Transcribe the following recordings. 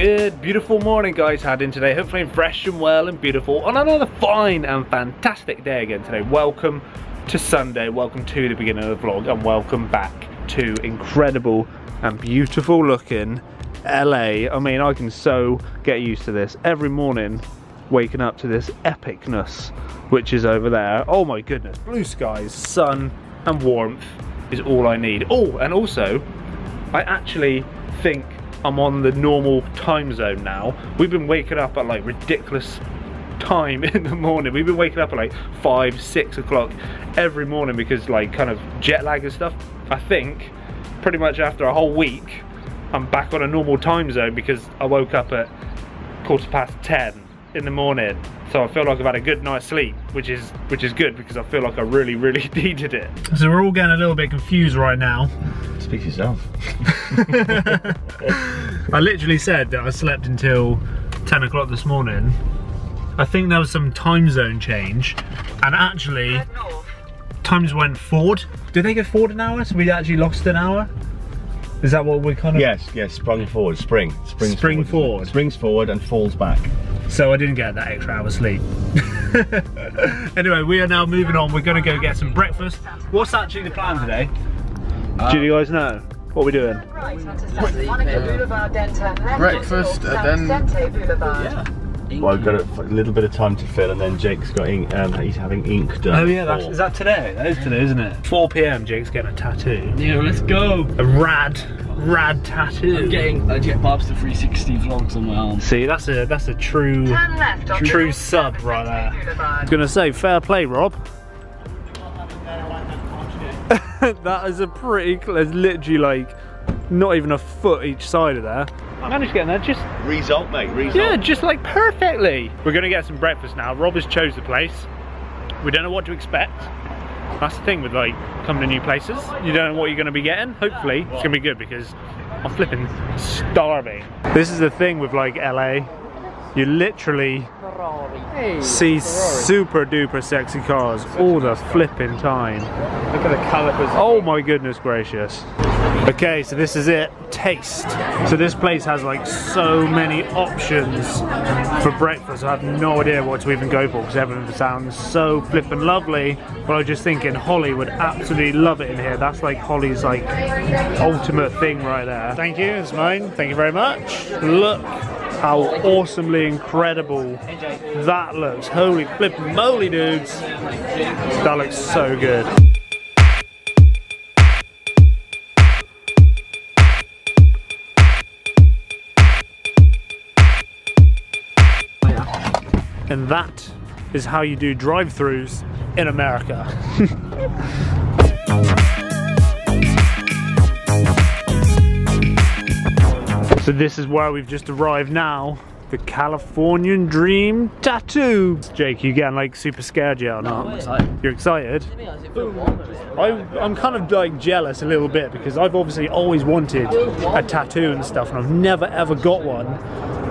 Good, beautiful morning guys, had in today? Hopefully fresh and well and beautiful on another fine and fantastic day again today. Welcome to Sunday, welcome to the beginning of the vlog and welcome back to incredible and beautiful looking LA. I mean, I can so get used to this. Every morning, waking up to this epicness, which is over there. Oh my goodness, blue skies, sun and warmth is all I need. Oh, and also, I actually think I'm on the normal time zone now. We've been waking up at like ridiculous time in the morning. We've been waking up at like five, six o'clock every morning because like kind of jet lag and stuff. I think pretty much after a whole week, I'm back on a normal time zone because I woke up at quarter past 10 in the morning. So I feel like I've had a good night's sleep, which is which is good because I feel like I really, really needed it. So we're all getting a little bit confused right now. Speak for yourself. I literally said that I slept until 10 o'clock this morning. I think there was some time zone change and actually times went forward. Did they go forward an hour? So we actually lost an hour? Is that what we're kind of... Yes, yes, sprung forward, spring. Springs Spring forward. Springs forward and falls back. So I didn't get that extra hour sleep. anyway, we are now moving on. We're going to go get some breakfast. What's actually the plan today? Do you guys know what we're doing? Breakfast and then Well, I've got a, a little bit of time to fill, and then Jake's got ink. Um, he's having ink done. Oh yeah, that's, is that today? That is today, isn't it? 4 p.m. Jake's getting a tattoo. Yeah, let's go. A rad, rad tattoo. I'm getting a Jet Barbster 360 vlogs on my arm. See, that's a that's a true true sub right there. I was gonna say, fair play, Rob. that is a pretty, cl- there's literally like not even a foot each side of there. I managed to get in there just, result, mate. Result. yeah, just like perfectly. We're gonna get some breakfast now. Rob has chose the place. We don't know what to expect. That's the thing with like coming to new places. You don't know what you're gonna be getting. Hopefully it's gonna be good because I'm flipping starving. This is the thing with like LA. You literally see super duper sexy cars all the flipping time. Look at the calipers. Oh my goodness gracious. Okay, so this is it. Taste. So this place has like so many options for breakfast. I have no idea what to even go for because everything sounds so flippin' lovely. But I was just thinking Hollie would absolutely love it in here. That's like Hollie's like ultimate thing right there. Thank you, it's mine. Thank you very much. Look how awesomely incredible that looks. Holy flip moly dudes. That looks so good. And that is how you do drive-throughs in America. so this is where we've just arrived now. The Californian Dream Tattoo. Jake, you getting like super scared yet or not? You're excited? I, I'm kind of like jealous a little bit because I've obviously always wanted a tattoo and stuff, and I've never ever got one.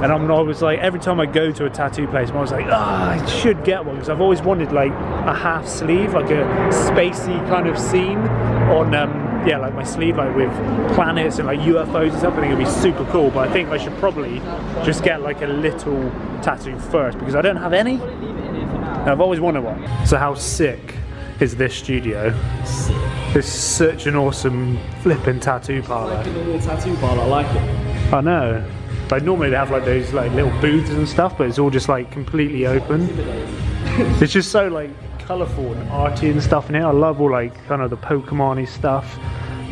And I'm always like, every time I go to a tattoo place, I'm always like, ah, I should get one because I've always wanted like a half sleeve, like a spacey kind of scene on, um, yeah, like my sleeve, like with planets and like UFOs and stuff. I think it'd be super cool. But I think I should probably just get like a little tattoo first because I don't have any. And I've always wanted one. So how sick is this studio? It's such an awesome flipping tattoo parlor. Like a Normal tattoo parlor, I like it. I know. Like normally they have like those like little booths and stuff, but it's all just like completely open. it's just so like colourful and arty and stuff in here. I love all like kind of the Pokemon-y stuff.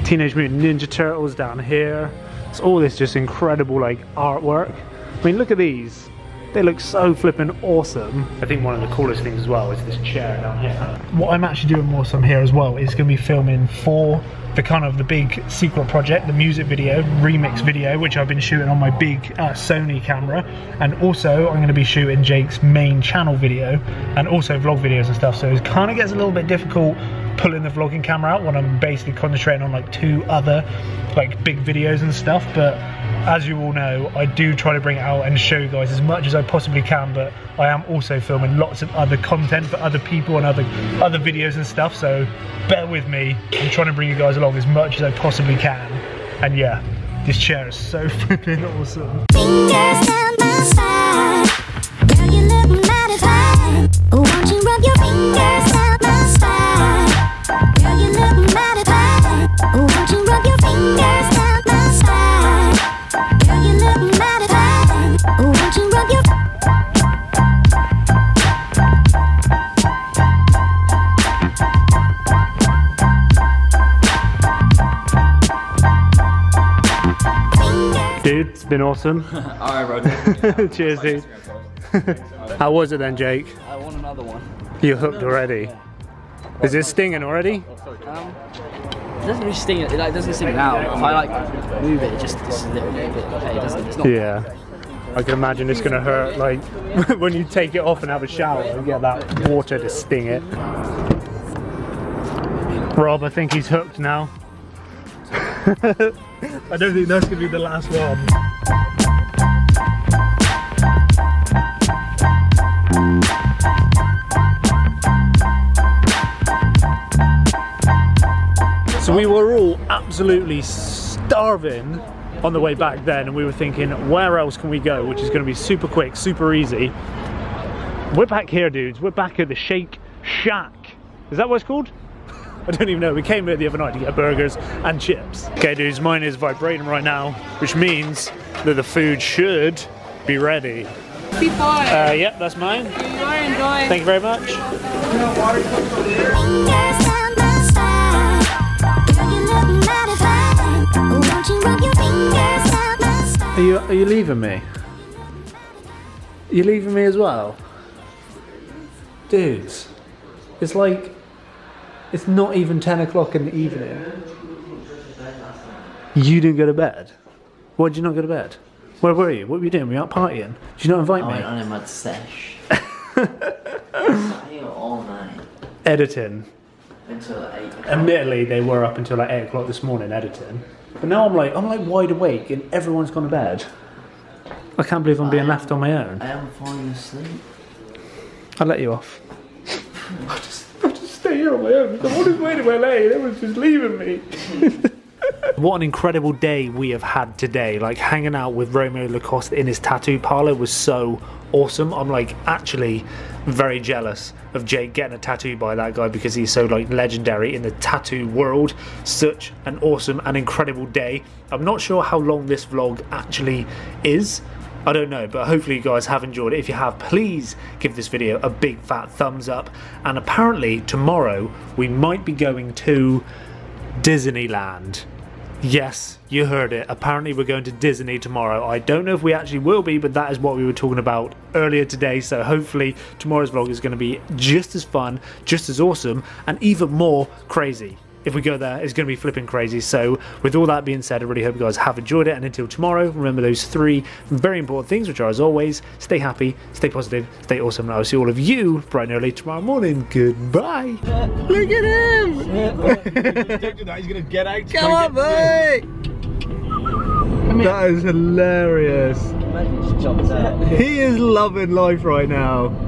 Teenage Mutant Ninja Turtles down here. It's all this just incredible like artwork. I mean look at these. They look so flippin' awesome. I think one of the coolest things as well is this chair down here. What I'm actually doing whilst I'm here as well is going to be filming for the kind of the big secret project, the music video, remix video, which I've been shooting on my big uh, Sony camera, and also I'm going to be shooting Jake's main channel video, and also vlog videos and stuff. So it kind of gets a little bit difficult pulling the vlogging camera out when I'm basically concentrating on like two other like big videos and stuff. But as you all know, I do try to bring it out and show you guys as much as I possibly can, but I am also filming lots of other content for other people and other other videos and stuff, so bear with me. I'm trying to bring you guys along as much as I possibly can. And yeah, This chair is so flipping awesome. It's been awesome. Alright, bro. Cheers, dude. How was it then, Jake? I want another one. You're hooked already. Is it stinging already? Um, it doesn't really sting. It like doesn't sting now. If I like move it, it just just a little bit. Hey, it doesn't. It's not. Yeah. I can imagine it's gonna hurt like when you take it off and have a shower and get that water to sting it. Rob, I think he's hooked now. I don't think that's gonna be the last one. So we were all absolutely starving on the way back then, and we were thinking, where else can we go? Which is going to be super quick, super easy. We're back here, dudes. We're back at the Shake Shack. Is that what it's called? I don't even know. We came here the other night to get burgers and chips. Okay, dudes, mine is vibrating right now, which means that the food should be ready. Uh, yep, that's mine. Thank you very much. Fingers down my spine. Girl, you look mighty fine. Won't you rub your fingers down my spine? Are you are you leaving me? You leaving me as well? Dudes, it's like it's not even ten o'clock in the evening. You didn't go to bed. Why did you not go to bed? Where were you? What were you doing? We Were you out partying? Did you not invite me? I went me? on a mad sesh. Sat all night Editing. until 8 o'clock. Admittedly, they were up until like eight o'clock this morning editing. But now I'm like, I'm like wide awake and everyone's gone to bed. I can't believe I'm being left on my own. I am falling asleep. I'll let you off. stay here on my own. I'm on his way to LA and everyone's just leaving me. what an incredible day we have had today. Like hanging out with Romeo Lacoste in his tattoo parlor was so awesome. I'm like actually very jealous of Jake getting a tattoo by that guy because he's so like legendary in the tattoo world. Such an awesome and incredible day. I'm not sure how long this vlog actually is. I don't know, but hopefully you guys have enjoyed it. If you have, please give this video a big fat thumbs up. And apparently tomorrow we might be going to Disneyland. Yes, you heard it. Apparently, we're going to Disney tomorrow. I don't know if we actually will be, but that is what we were talking about earlier today. So, hopefully, tomorrow's vlog is going to be just as fun, just as awesome, and even more crazy. If we go there, it's going to be flipping crazy. So, with all that being said, I really hope you guys have enjoyed it. And until tomorrow, remember those three very important things, which are as always stay happy, stay positive, stay awesome. And I'll see all of you bright and early tomorrow morning. Goodbye. Look at him. He's gonna get out. Come on, mate! That is hilarious. He is loving life right now.